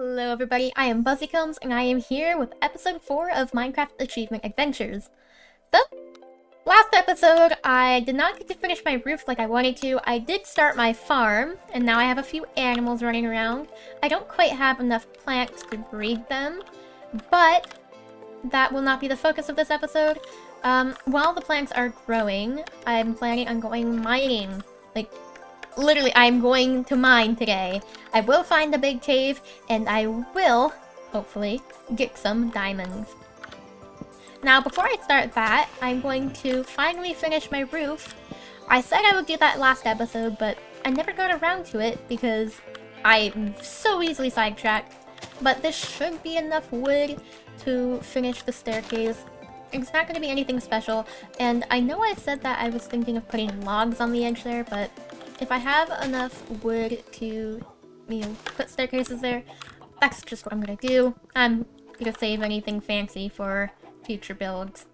Hello everybody, I am Buzzycombs and I am here with episode 4 of Minecraft Achievement Adventures. So, last episode I did not get to finish my roof like I wanted to. I did start my farm and now I have a few animals running around. I don't quite have enough plants to breed them, but that will not be the focus of this episode. Um, while the plants are growing, I'm planning on going mining. Like, literally, I'm going to mine today. I will find the big cave, and I will, hopefully, get some diamonds. Now, before I start that, I'm going to finally finish my roof. I said I would do that last episode, but I never got around to it because I'm so easily sidetracked. But this should be enough wood to finish the staircase. It's not going to be anything special, and I know I said that I was thinking of putting logs on the edge there, but if I have enough wood to, you know, put staircases there, that's just what I'm gonna do. I'm gonna save anything fancy for future builds.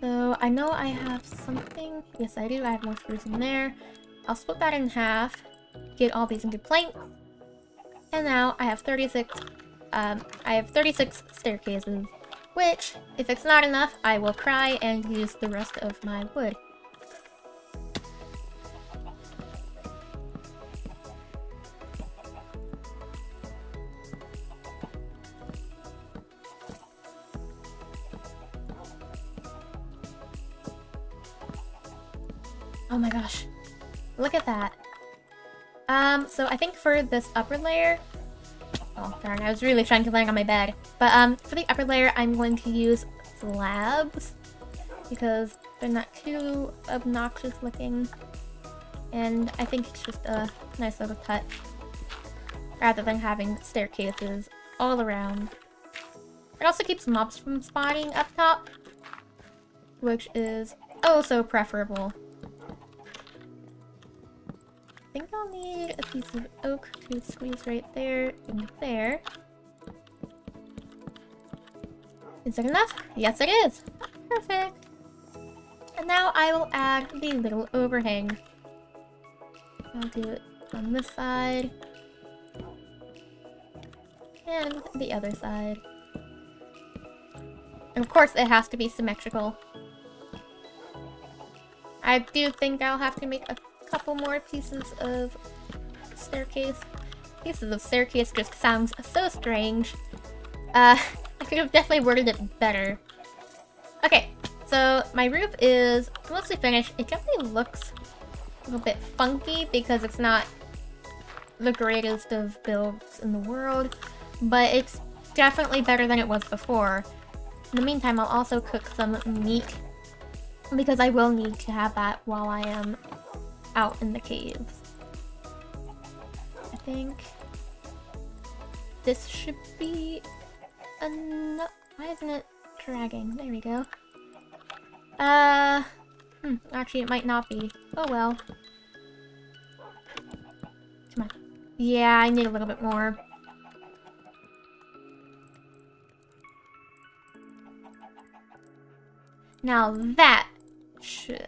So, I know I have something. Yes, I do. I have more screws in there. I'll split that in half, get all these into planks, and now I have 36, um, I have 36 staircases, which, if it's not enough, I will cry and use the rest of my wood. Gosh. Look at that. Um, so I think for this upper layer... Oh, darn, I was really trying to land on my bed. But, um, for the upper layer, I'm going to use slabs. Because they're not too obnoxious looking. And I think it's just a nice little touch. Rather than having staircases all around. It also keeps mobs from spawning up top. Which is oh so preferable. Think I'll need a piece of oak to squeeze right there and there. Is it enough? Yes, it is! Perfect! And now I will add the little overhang. I'll do it on this side. And the other side. And of course it has to be symmetrical. I do think I'll have to make a couple more pieces of staircase. Pieces of staircase just sounds so strange. Uh, I could have definitely worded it better. Okay, so my roof is mostly finished. It definitely looks a little bit funky because it's not the greatest of builds in the world, but it's definitely better than it was before. In the meantime, I'll also cook some meat because I will need to have that while I am out in the caves. I think this should be enough. Why isn't it dragging? There we go. Uh, hmm, actually it might not be. Oh well. Come on. Yeah, I need a little bit more. Now that should...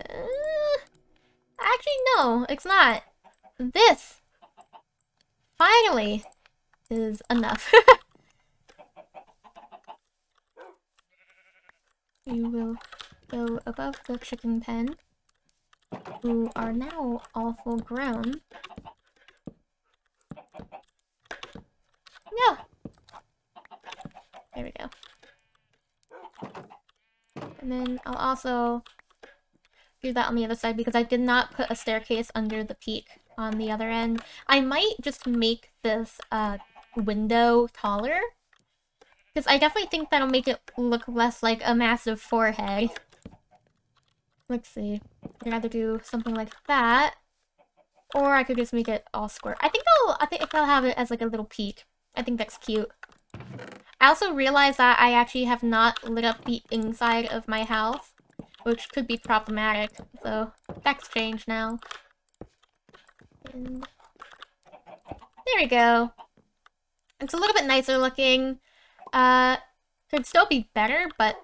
Actually, no, it's not. This, finally, is enough. you will go above the chicken pen, who are now all full grown. No! There we go. And then I'll also do that on the other side because I did not put a staircase under the peak on the other end. I might just make this uh, window taller. Because I definitely think that'll make it look less like a massive forehead. Let's see. I'd rather do something like that. Or I could just make it all square. I think I'll I think I'll have it as like a little peak. I think that's cute. I also realized that I actually have not lit up the inside of my house which could be problematic. So that's changed now. And there we go. It's a little bit nicer looking. Uh, could still be better, but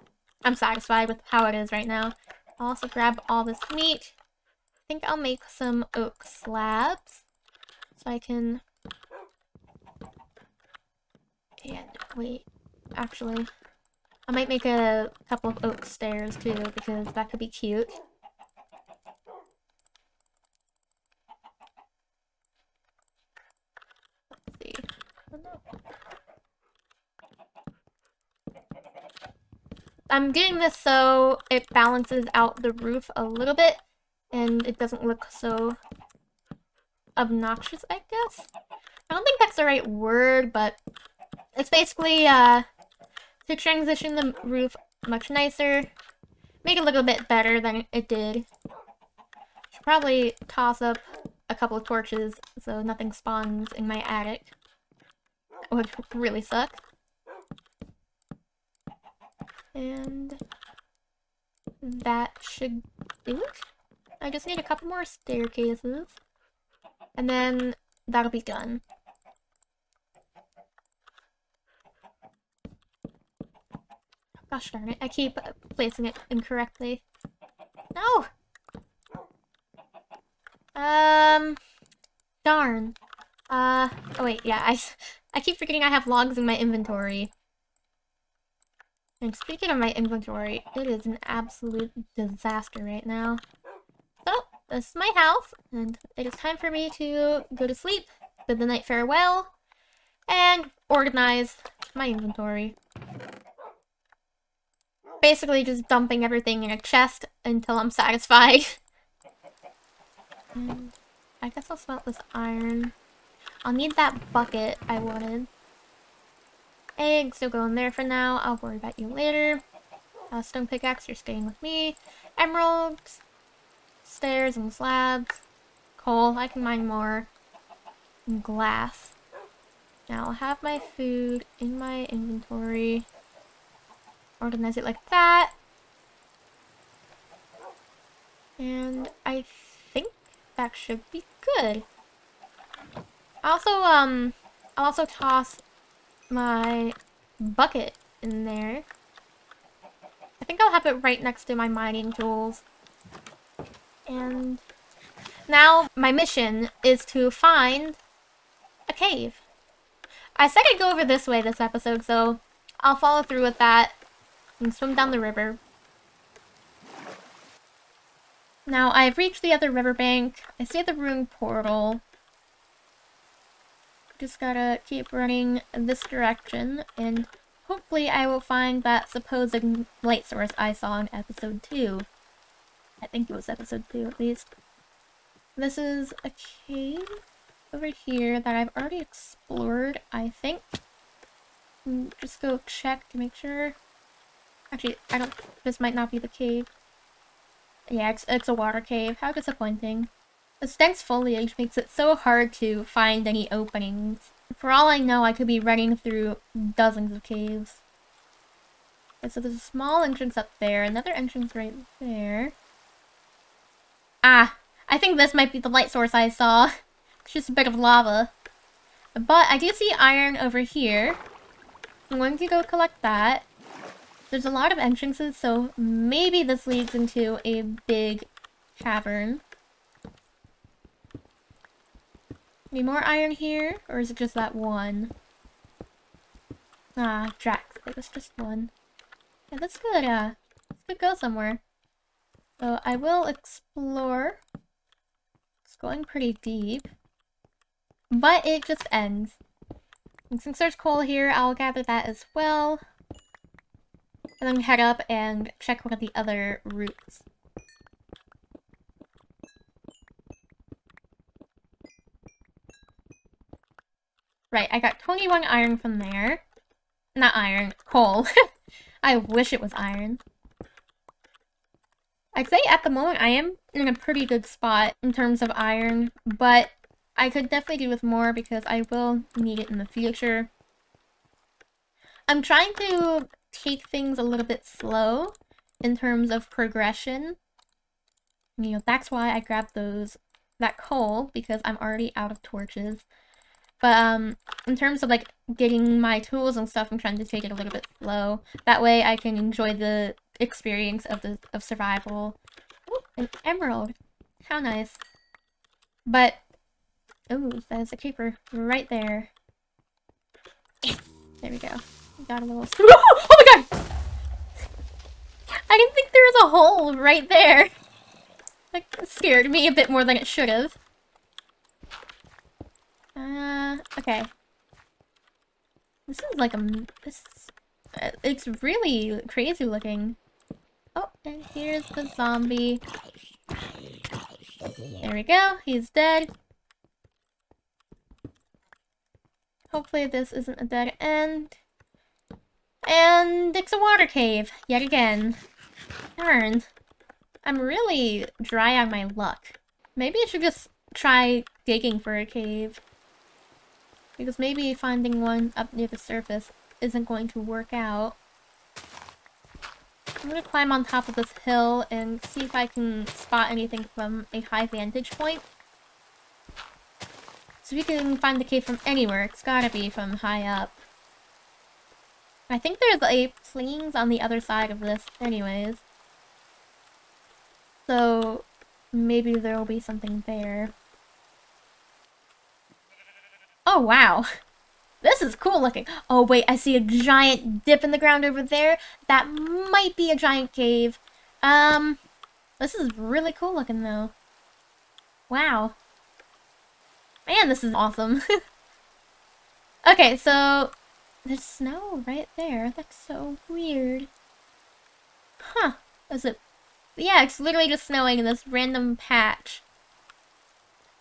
I'm satisfied with how it is right now. I'll also grab all this meat. I think I'll make some oak slabs so I can And wait, actually, I might make a couple of oak stairs too because that could be cute. Let's see. I'm getting this so it balances out the roof a little bit and it doesn't look so obnoxious, I guess. I don't think that's the right word, but it's basically uh, to transition the roof much nicer, make it look a bit better than it did. Should probably toss up a couple of torches so nothing spawns in my attic. It would really suck. And that should do it. I just need a couple more staircases. And then that'll be done. Gosh darn it, I keep placing it incorrectly. No! Um... Darn. Uh, oh wait, yeah, I, I keep forgetting I have logs in my inventory. And speaking of my inventory, it is an absolute disaster right now. So, this is my house, and it is time for me to go to sleep, bid the night farewell, and organize my inventory. Basically just dumping everything in a chest until I'm satisfied. I guess I'll smelt this iron. I'll need that bucket I wanted. Eggs, you'll go in there for now. I'll worry about you later. Uh, stone pickaxe, you're staying with me. Emeralds, stairs and slabs. Coal, I can mine more. And glass. Now I'll have my food in my inventory. Organize it like that. And I think that should be good. Also, um, I'll also toss my bucket in there. I think I'll have it right next to my mining tools. And now my mission is to find a cave. I said I'd go over this way this episode, so I'll follow through with that and swim down the river. Now, I've reached the other riverbank. I see the ruined portal. Just gotta keep running this direction, and hopefully I will find that supposed light source I saw in episode 2. I think it was episode 2 at least. This is a cave over here that I've already explored, I think. Mm, just go check to make sure. Actually, I don't- this might not be the cave. Yeah, it's, it's a water cave. How disappointing. The dense foliage makes it so hard to find any openings. For all I know, I could be running through dozens of caves. Okay, so there's a small entrance up there, another entrance right there. Ah, I think this might be the light source I saw. It's just a bit of lava. But I do see iron over here. I'm going to go collect that. There's a lot of entrances, so maybe this leads into a big cavern. Any more iron here? Or is it just that one? Ah, Drax. It was just one. Yeah, that's good, uh. This could go somewhere. So I will explore. It's going pretty deep. But it just ends. And since there's coal here, I'll gather that as well. And then head up and check one of the other routes. Right, I got 21 iron from there. Not iron, coal. I wish it was iron. I'd say at the moment I am in a pretty good spot in terms of iron, but I could definitely do with more because I will need it in the future. I'm trying to take things a little bit slow in terms of progression. You know, that's why I grabbed those, that coal, because I'm already out of torches. But um, in terms of like getting my tools and stuff, I'm trying to take it a little bit slow. That way I can enjoy the experience of the of survival. Ooh, an emerald. How nice. But, oh, there's a creeper right there. There we go. Got a little... oh my god! I didn't think there was a hole right there. That scared me a bit more than it should have. Uh, okay. This is like a... This uh, It's really crazy looking. Oh, and here's the zombie. There we go. He's dead. Hopefully this isn't a dead end. And it's a water cave, yet again. Darn. I'm really dry on my luck. Maybe I should just try digging for a cave. Because maybe finding one up near the surface isn't going to work out. I'm gonna climb on top of this hill and see if I can spot anything from a high vantage point. So we can find the cave from anywhere. It's gotta be from high up. I think there's a plains on the other side of this anyways. So maybe there'll be something there. Oh, wow. This is cool looking. Oh, wait, I see a giant dip in the ground over there. That might be a giant cave. Um, this is really cool looking, though. Wow. Man, this is awesome. okay, so there's snow right there. That's so weird. Huh. Is it... Yeah, it's literally just snowing in this random patch.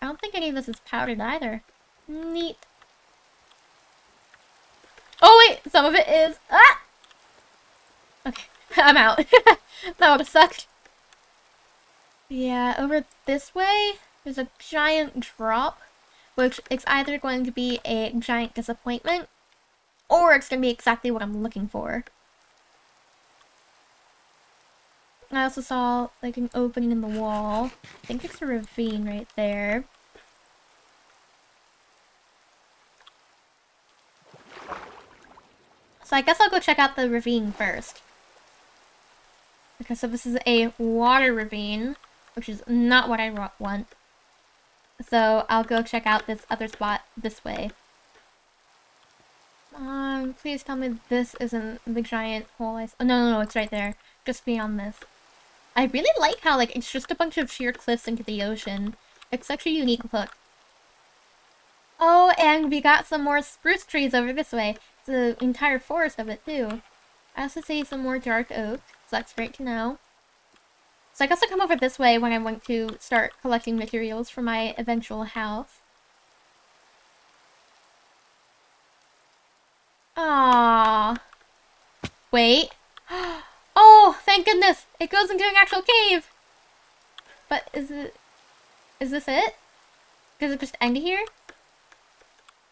I don't think any of this is powdered either. Neat. Oh wait, some of it is. Ah! Okay, I'm out. that would have sucked. Yeah, over this way, there's a giant drop, which is either going to be a giant disappointment, or it's going to be exactly what I'm looking for. I also saw, like, an opening in the wall. I think it's a ravine right there. So I guess I'll go check out the ravine first. Okay, so this is a water ravine, which is not what I want. So I'll go check out this other spot this way. Um, please tell me this isn't the giant hole I... Oh, no, no, no, it's right there. Just beyond this. I really like how, like, it's just a bunch of sheer cliffs into the ocean. It's such a unique look. Oh, and we got some more spruce trees over this way It's the entire forest of it, too. I also see some more dark oak, so that's great to know. So I guess I'll come over this way when I want to start collecting materials for my eventual house. Ah. Wait. Oh, thank goodness! It goes into an actual cave! But is it... Is this it? Does it just end here?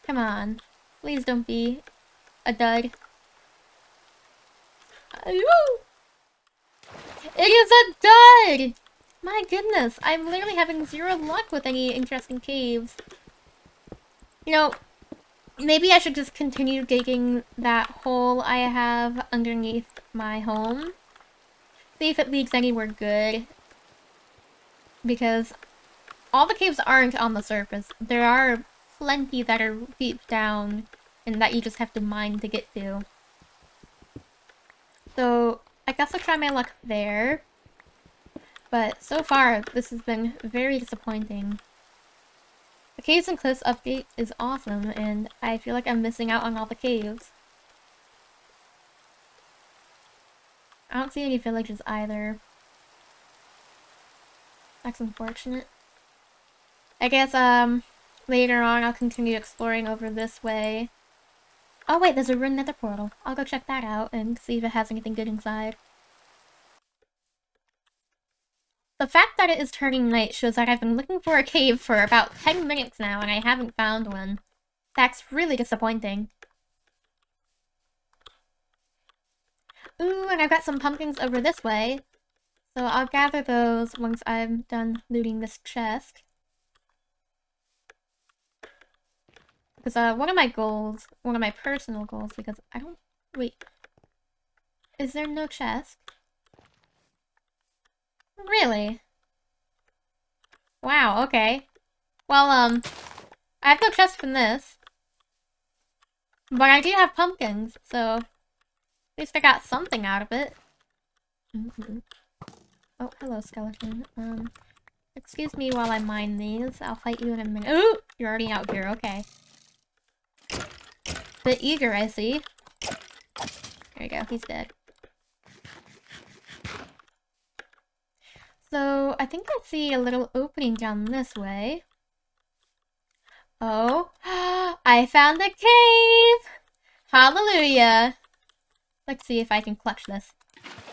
Come on. Please don't be a dud. It is a dud! My goodness, I'm literally having zero luck with any interesting caves. You know, maybe I should just continue digging that hole I have underneath my home. See if it leads anywhere good. Because all the caves aren't on the surface. There are plenty that are deep down and that you just have to mine to get to. So, I guess I'll try my luck there. But so far, this has been very disappointing. The Caves and Cliffs update is awesome, and I feel like I'm missing out on all the caves. I don't see any villages either. That's unfortunate. I guess, um, later on I'll continue exploring over this way. Oh wait, there's a ruined nether portal. I'll go check that out and see if it has anything good inside. The fact that it is turning night shows that I've been looking for a cave for about 10 minutes now and I haven't found one. That's really disappointing. Ooh, and I've got some pumpkins over this way. So I'll gather those once I'm done looting this chest. Because uh, one of my goals, one of my personal goals, because I don't... Wait. Is there no chest? Really? Wow, okay. Well, um, I have no chest from this. But I do have pumpkins, so at least I got something out of it. Mm -hmm. Oh, hello, skeleton. Um, excuse me while I mine these. I'll fight you in a minute. Ooh! You're already out here, okay. Bit eager, I see. There you go, he's dead. So, I think I see a little opening down this way. Oh, I found a cave! Hallelujah! Let's see if I can clutch this.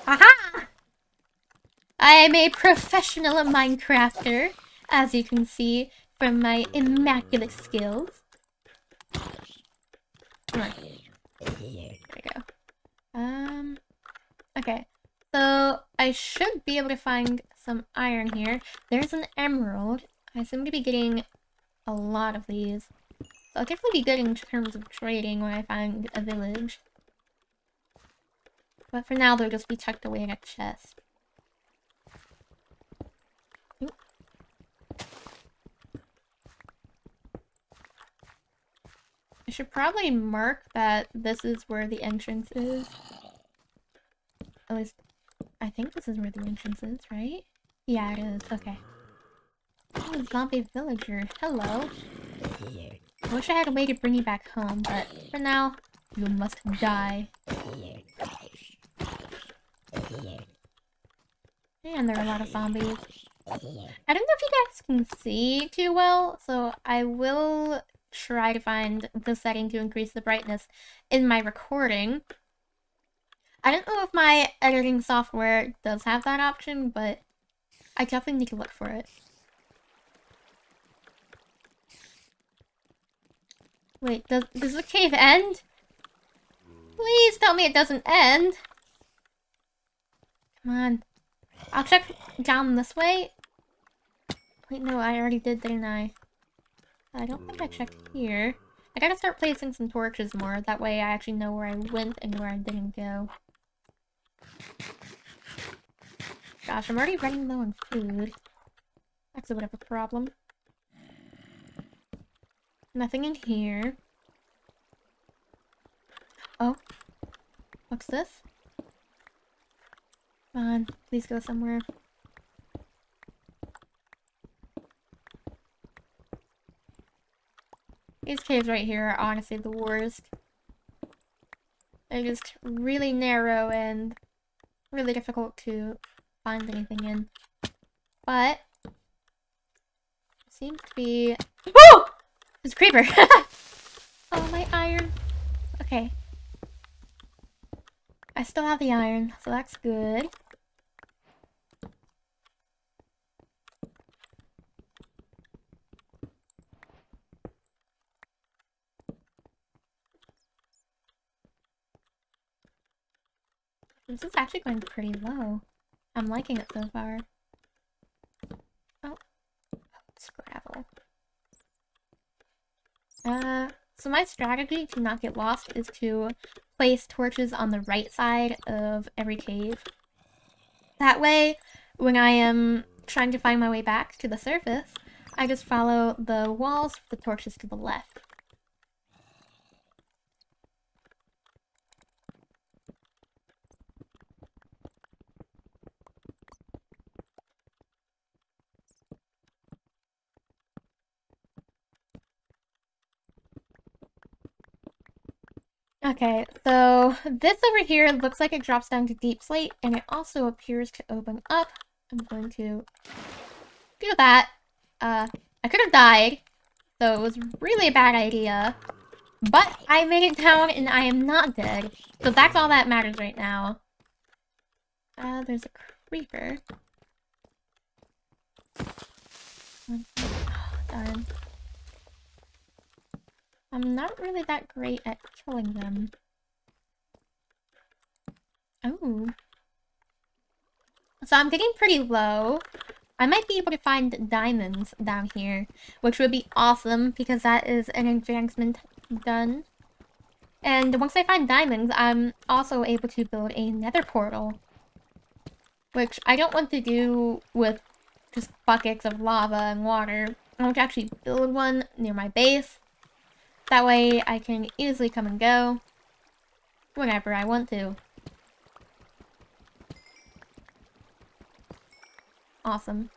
Aha! I am a professional Minecrafter, as you can see from my immaculate skills. Come on. There we go. Um, okay. So, I should be able to find some iron here. There's an emerald. I seem to be getting a lot of these. So I'll definitely be good in terms of trading when I find a village. But for now, they'll just be tucked away in a chest. I should probably mark that this is where the entrance is. At least, I think this is where the entrance is, right? Yeah, it is. Okay. Oh, zombie villager. Hello. I wish I had a way to bring you back home, but for now, you must die. And there are a lot of zombies. I don't know if you guys can see too well, so I will try to find the setting to increase the brightness in my recording. I don't know if my editing software does have that option, but I definitely need to look for it. Wait, does, does the cave end? Please tell me it doesn't end. Come on. I'll check down this way. Wait, no, I already did, didn't I? I don't think I checked here. I gotta start placing some torches more, that way I actually know where I went and where I didn't go. Gosh, I'm already running low on food. That's a bit of a problem. Nothing in here. Oh. What's this? Come on, please go somewhere. These caves right here are honestly the worst. They're just really narrow and really difficult to find anything in. But, seems to be... Oh! It's a creeper. oh, my iron. Okay. I still have the iron, so that's good. This is actually going pretty low. I'm liking it so far. Oh, gravel. Uh, so my strategy to not get lost is to place torches on the right side of every cave. That way, when I am trying to find my way back to the surface, I just follow the walls with the torches to the left. Okay, so this over here looks like it drops down to deepslate, and it also appears to open up. I'm going to do that. Uh, I could have died, so it was really a bad idea. But I made it down, and I am not dead. So that's all that matters right now. Uh, there's a creeper. Oh, darn. I'm not really that great at killing them. Oh. So I'm getting pretty low. I might be able to find diamonds down here, which would be awesome because that is an advancement done. And once I find diamonds, I'm also able to build a nether portal. Which I don't want to do with just buckets of lava and water. I want to actually build one near my base That way I can easily come and go whenever I want to. Awesome.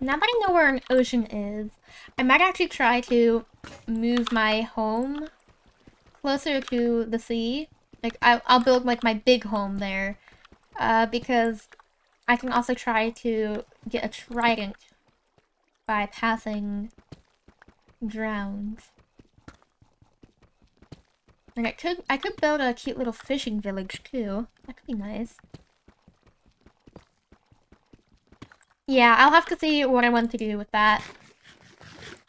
Now that I know where an ocean is, I might actually try to move my home closer to the sea. Like, I'll, I'll build, like, my big home there. Uh, because I can also try to get a trident by passing drowns. Like, I could, I could build a cute little fishing village, too. That could be nice. Yeah, I'll have to see what I want to do with that.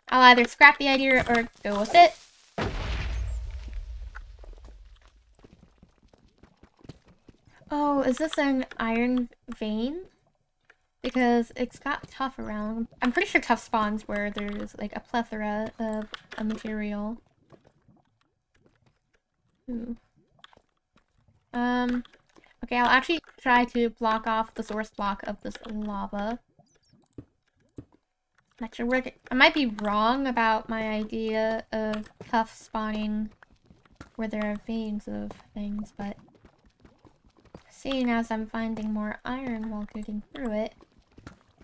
I'll either scrap the idea or go with it. Oh, is this an iron vein? Because it's got tuff around. I'm pretty sure tuff spawns where there's like a plethora of a material. Um, okay, I'll actually try to block off the source block of this lava. Actually, work. I might be wrong about my idea of tuff spawning where there are veins of things, but seeing as I'm finding more iron while digging through it,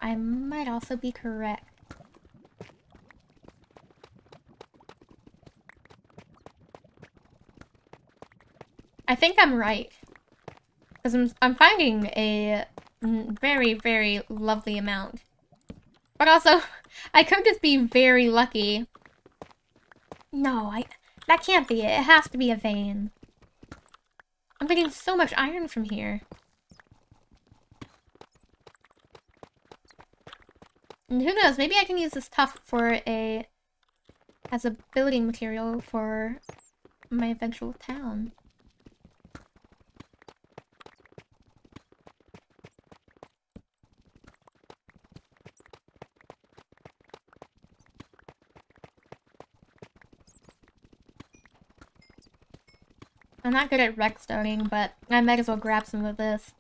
I might also be correct. I think I'm right. Because I'm, I'm finding a very, very lovely amount. But also, I could just be very lucky. No, I... That can't be it. It has to be a vein. I'm getting so much iron from here. And who knows, maybe I can use this tuff for a... as a building material for my eventual town. I'm not good at redstoning, but I might as well grab some of this.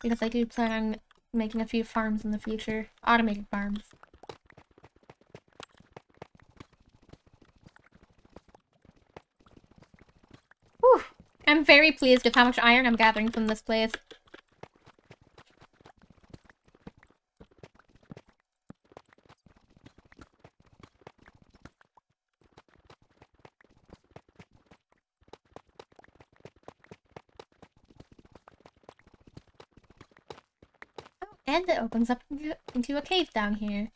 Because I do plan on making a few farms in the future. Automated farms. Whew. I'm very pleased with how much iron I'm gathering from this place. And it opens up into a cave down here.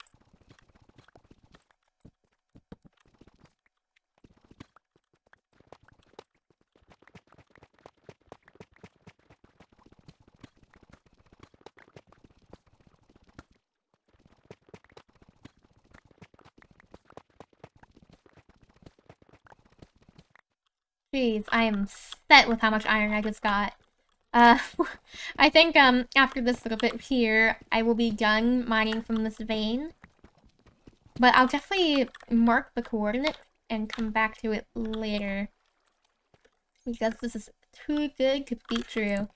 Jeez, I am set with how much iron I just got. Uh, I think um after this little bit here, I will be done mining from this vein. But I'll definitely mark the coordinates and come back to it later. Because this is too good to be true.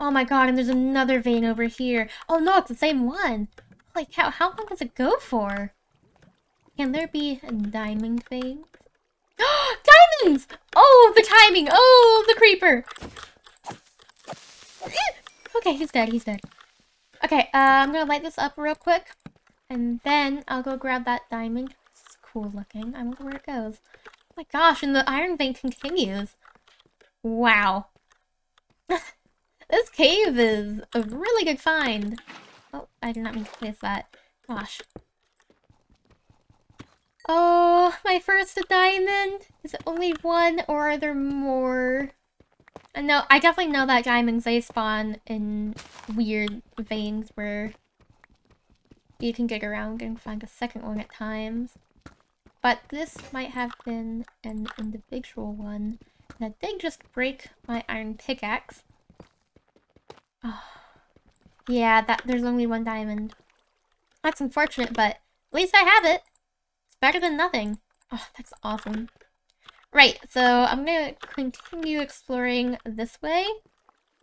Oh my god, and there's another vein over here. Oh no, it's the same one! Holy cow, how long does it go for? Can there be a diamond veins? Diamonds! Oh, the timing! Oh, the creeper! Okay, he's dead, he's dead. Okay, uh, I'm gonna light this up real quick. And then I'll go grab that diamond. This is cool looking. I wonder where it goes. Oh my gosh, and the iron vein continues. Wow. this cave is a really good find. Oh, I did not mean to place that. Gosh. Oh, my first diamond? Is it only one or are there more? I know, I definitely know that diamonds, they spawn in weird veins where you can dig around and find a second one at times. But this might have been an individual one. And I did just break my iron pickaxe. Oh. Yeah, that there's only one diamond. That's unfortunate, but at least I have it. It's better than nothing. Oh, that's awesome. Right, so I'm gonna continue exploring this way.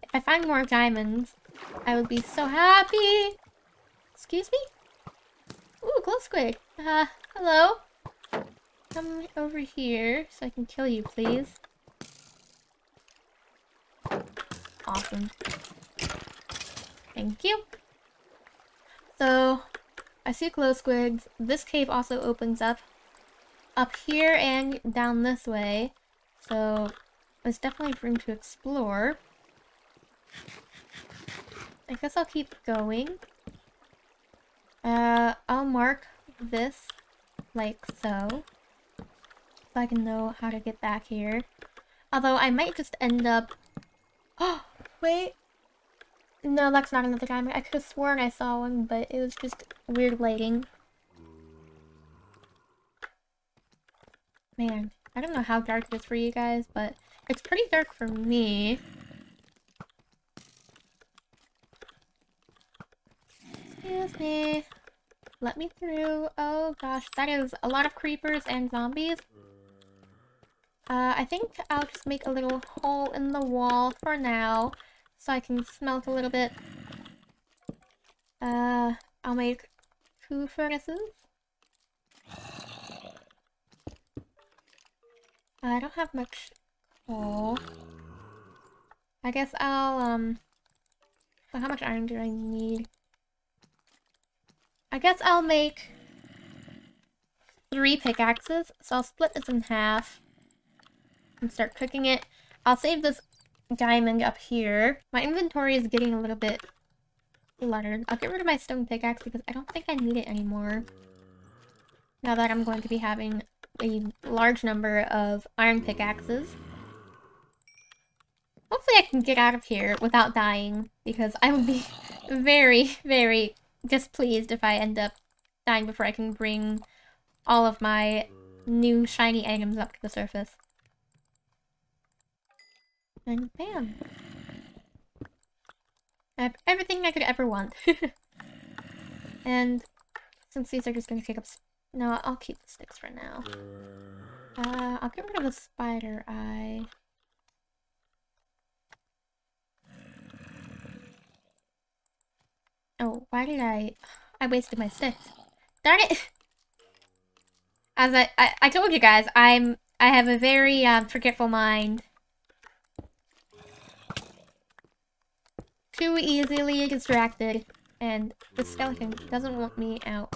If I find more diamonds, I would be so happy. Excuse me? Ooh, glow squid. Uh, hello? come over here so I can kill you, please? Awesome. Thank you. So, I see glow squids. This cave also opens up up here and down this way. So, there's definitely room to explore. I guess I'll keep going. Uh, I'll mark this like so. So I can know how to get back here. Although I might just end up... Oh, wait. No, that's not another diamond. I could have sworn I saw one, but it was just weird lighting. Man, I don't know how dark it is for you guys, but it's pretty dark for me. Excuse me. Let me through. Oh gosh, that is a lot of creepers and zombies. Uh, I think I'll just make a little hole in the wall for now, so I can smelt a little bit. Uh, I'll make two furnaces. I don't have much coal. I guess I'll, um... So how much iron do I need? I guess I'll make three pickaxes. So I'll split this in half and start cooking it. I'll save this diamond up here. My inventory is getting a little bit cluttered. I'll get rid of my stone pickaxe because I don't think I need it anymore. Now that I'm going to be having a large number of iron pickaxes. Hopefully I can get out of here without dying, because I would be very, very displeased if I end up dying before I can bring all of my new shiny items up to the surface. And bam! I have everything I could ever want. and since these are just going to take up no, I'll keep the sticks for now. Uh, I'll get rid of the spider eye. Oh, why did I... I wasted my sticks. Darn it! As I, I, I told you guys, I'm... I have a very, um, forgetful mind. Too easily distracted. And the skeleton doesn't want me out.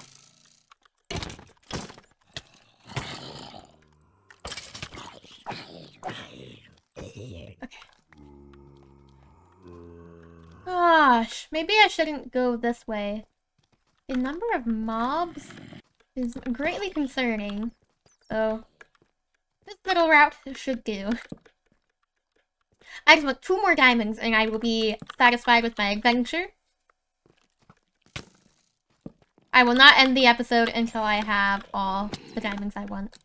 Mm. Gosh, maybe I shouldn't go this way. The number of mobs is greatly concerning. So, this little route should do. I just want two more diamonds and I will be satisfied with my adventure. I will not end the episode until I have all the diamonds I want.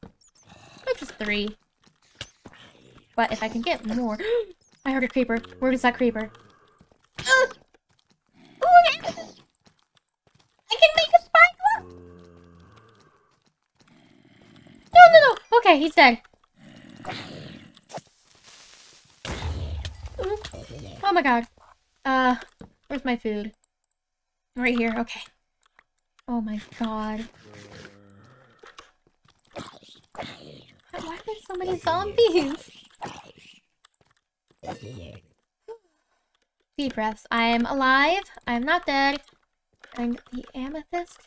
Which is three. But if I can get more... I heard a creeper. Where is that creeper? I can make a spike No, no, no! Okay, he's dead. Oh my god. Uh, where's my food? Right here, okay. Oh my god. Why are there so many zombies? Deep breaths. I am alive. I am not dead. And the amethyst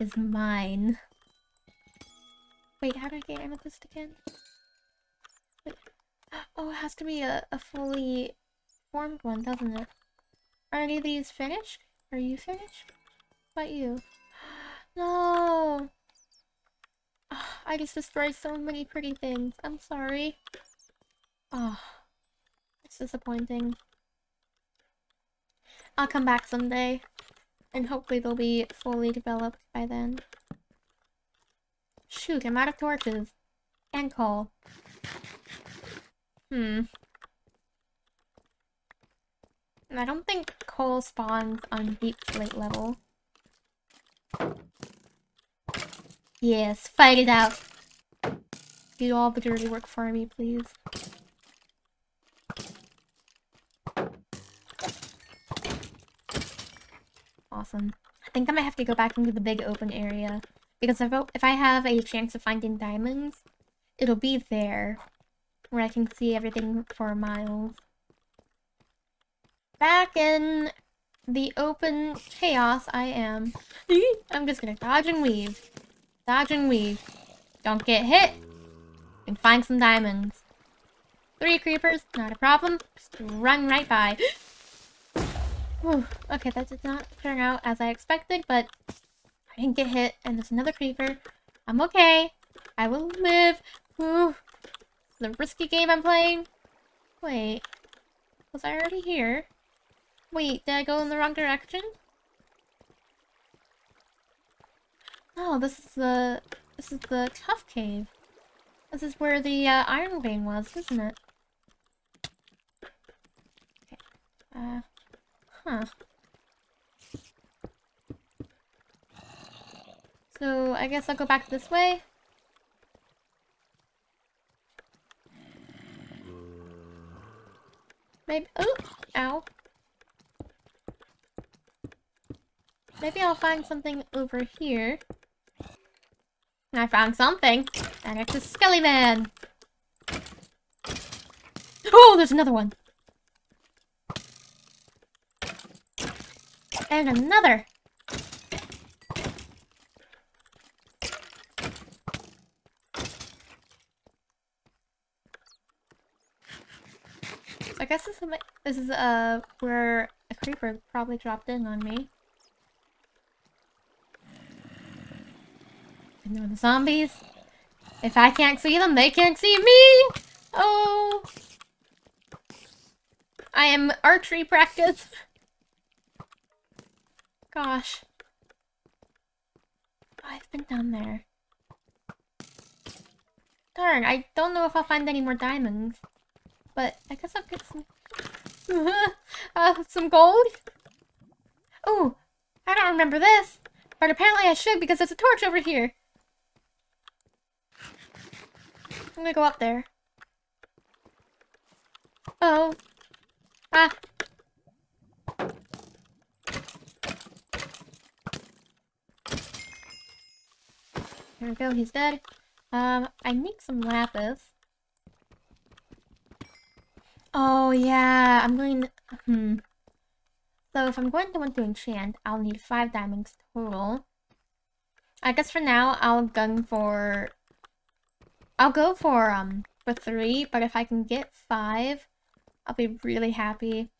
is mine. Wait, how do I get amethyst again? Wait. Oh, it has to be a, a fully formed one, doesn't it? Are any of these finished? Are you finished? What about you? No! I just destroyed so many pretty things. I'm sorry. Oh, it's disappointing. I'll come back someday. And hopefully they'll be fully developed by then. Shoot, I'm out of torches. And coal. Hmm. I don't think coal spawns on deep slate level. Yes, fight it out. Do all the dirty work for me, please. Awesome. I think I might have to go back into the big open area. Because if, if I have a chance of finding diamonds, it'll be there. Where I can see everything for miles. Back in the open chaos I am. I'm just gonna dodge and weave. Dodge and weave. Don't get hit. And find some diamonds. Three creepers, not a problem. Just run right by. Okay, that did not turn out as I expected, but I didn't get hit, and there's another creeper. I'm okay. I will live. Ooh. The risky game I'm playing. Wait. Was I already here? Wait, did I go in the wrong direction? Oh, this is the... This is the Tuff Cave. This is where the uh, Iron Vein was, isn't it? Okay. Uh... Huh. So, I guess I'll go back this way. Maybe- oh! Ow. Maybe I'll find something over here. I found something. And it's a Skelly Man. Oh, there's another one. And another. I guess this is, this is uh where a creeper probably dropped in on me. And then the zombies. If I can't see them, they can't see me! Oh! I am archery practice. Gosh. I've been down there. Darn, I don't know if I'll find any more diamonds. But I guess I'll get some... uh, some gold? Oh, I don't remember this. But apparently I should because there's a torch over here. I'm gonna go up there. Oh. Ah. There we go, he's dead. Um, I need some lapis. Oh, yeah, I'm going... Hmm. So if I'm going to want to enchant, I'll need five diamonds total. I guess for now, I'll gun for I'll go for, um, for three, but if I can get five, I'll be really happy.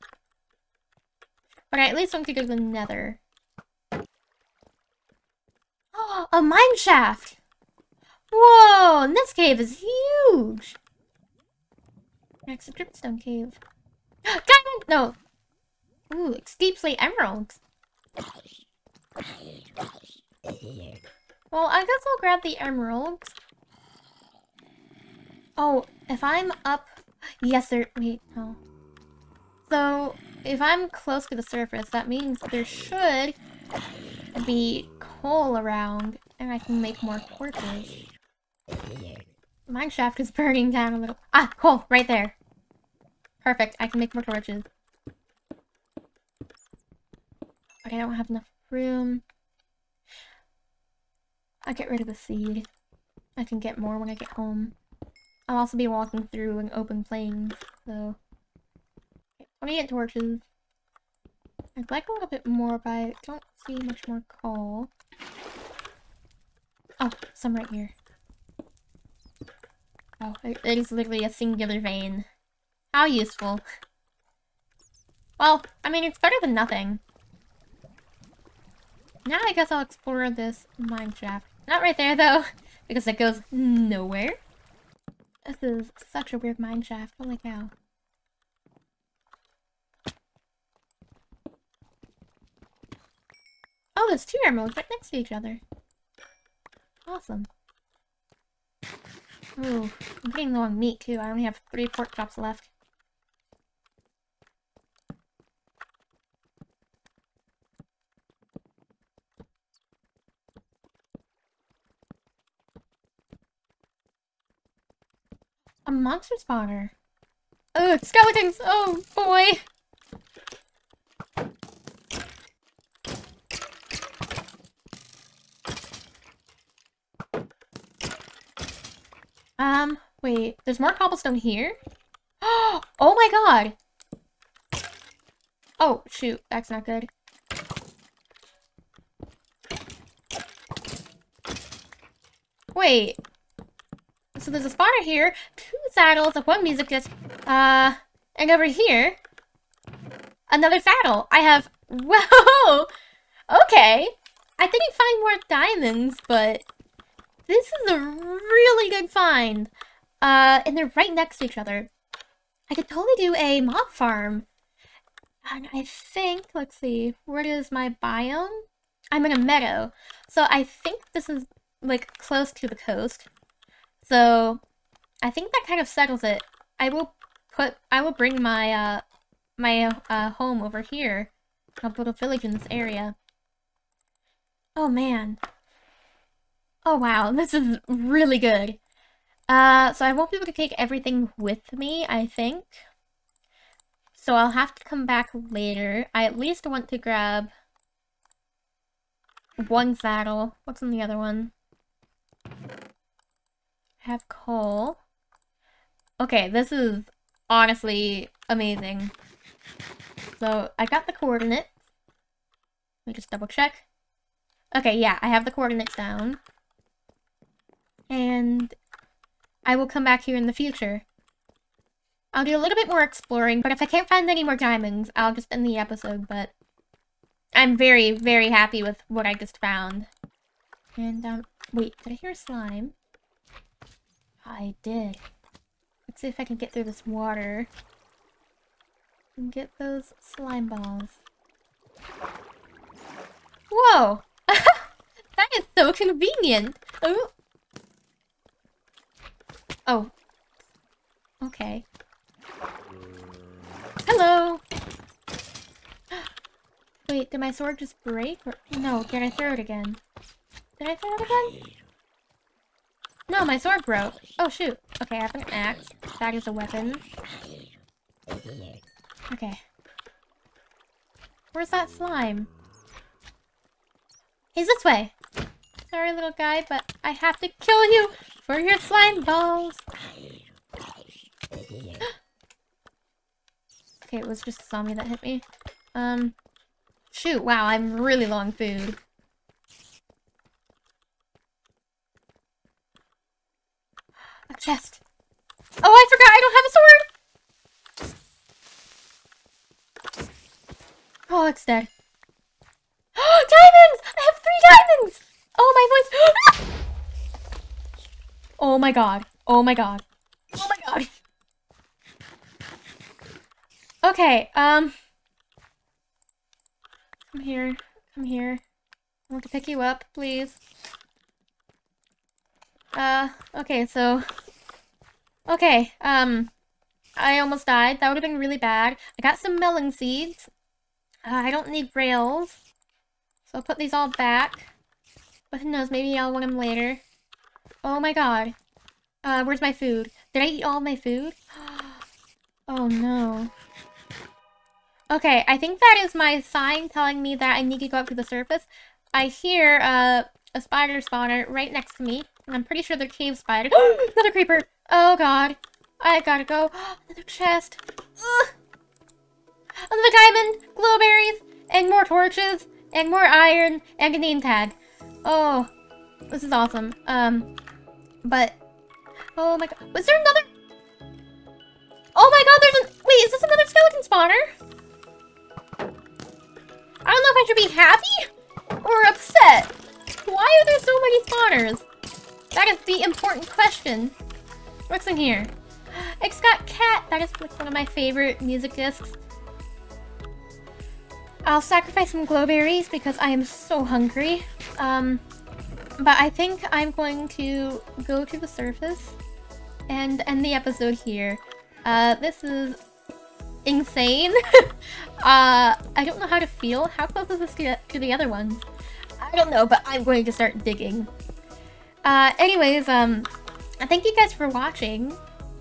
But I at least want to go to the nether. A mine shaft! Whoa, and this cave is huge! Next, a dripstone cave. Diamond! No! Ooh, deepslate emeralds. Well, I guess I'll grab the emeralds. Oh, if I'm up... Yes, there... Wait, no. So, if I'm close to the surface, that means there should be coal around, and I can make more torches. Mine shaft is burning down a little. Ah, coal, right there. Perfect, I can make more torches. But I don't have enough room. I'll get rid of the seed. I can get more when I get home. I'll also be walking through an open plains, so... Okay, let me get torches. I'd like a little bit more, but I don't see much more coal. Oh, some right here. Oh, it is literally a singular vein. How useful. Well, I mean, it's better than nothing. Now I guess I'll explore this mine shaft. Not right there, though, because it goes nowhere. This is such a weird mine shaft. Holy cow. Oh, there's two emeralds right next to each other. Awesome. Ooh, I'm getting low on meat too. I only have three pork chops left. A monster spawner. Ugh, skeletons! Oh, boy! Um, wait, there's more cobblestone here? Oh my god! Oh, shoot, that's not good. Wait. So there's a spawner here, two saddles, one music disc, uh, and over here, another saddle. I have, whoa! Okay. I didn't find more diamonds, but this is a really good find. Uh, and they're right next to each other. I could totally do a mob farm. And I think, let's see, what is my biome? I'm in a meadow. So I think this is, like, close to the coast. So, I think that kind of settles it. I will put, I will bring my, uh, my, uh, home over here. A village in this area. Oh, man. Oh, wow. This is really good. Uh, so I won't be able to take everything with me, I think. So I'll have to come back later. I at least want to grab one saddle. What's in the other one? Have coal. Okay, this is honestly amazing. So I got the coordinates. Let me just double check. Okay, yeah, I have the coordinates down. And I will come back here in the future. I'll do a little bit more exploring, but if I can't find any more diamonds, I'll just end the episode, but I'm very, very happy with what I just found. And, um, wait, did I hear slime? I did. Let's see if I can get through this water. And get those slime balls. Whoa! that is so convenient! Oh, Oh. Okay. Hello! Wait, did my sword just break? Or no, did I throw it again? Did I throw it again? No, my sword broke. Oh, shoot. Okay, I have an axe. That is a weapon. Okay. Where's that slime? He's this way! Sorry, little guy, but I have to kill you for your slime balls. okay, it was just a zombie that hit me. Um, shoot, wow, I'm really long food. A chest. Oh, I forgot, I don't have a sword! Oh, it's dead. diamonds! I have three diamonds! Oh, my voice! oh my god. Oh my god. Oh my god. Okay, um... Come here. Come here. I want to pick you up, please. Uh, okay, so... Okay, um... I almost died. That would have been really bad. I got some melon seeds. Uh, I don't need rails. So I'll put these all back. But who knows, maybe I'll want them later. Oh my god. Uh, where's my food? Did I eat all my food? oh no. Okay, I think that is my sign telling me that I need to go up to the surface. I hear uh, a spider spawner right next to me. And I'm pretty sure they're cave spiders. Another creeper! Oh god. I gotta go. Another chest. Ugh. Another diamond, glowberries, and more torches, and more iron, and a name tag. Oh, this is awesome. Um, but, oh my god, was there another? Oh my god, there's a, wait, is this another skeleton spawner? I don't know if I should be happy or upset. Why are there so many spawners? That is the important question. What's in here? It's got cat. That is one of my favorite music discs. I'll sacrifice some glowberries because I am so hungry. Um, but I think I'm going to go to the surface and end the episode here. Uh, this is insane. uh, I don't know how to feel. How close is this to, to the other ones? I don't know, but I'm going to start digging. Uh, anyways, um, thank you guys for watching.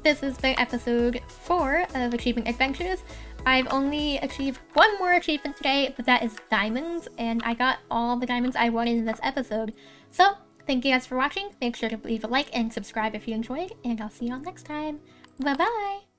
This has been episode 4 of Achievement Adventures. I've only achieved one more achievement today, but that is diamonds, and I got all the diamonds I wanted in this episode. So, thank you guys for watching. Make sure to leave a like and subscribe if you enjoyed, and I'll see you all next time. Bye-bye!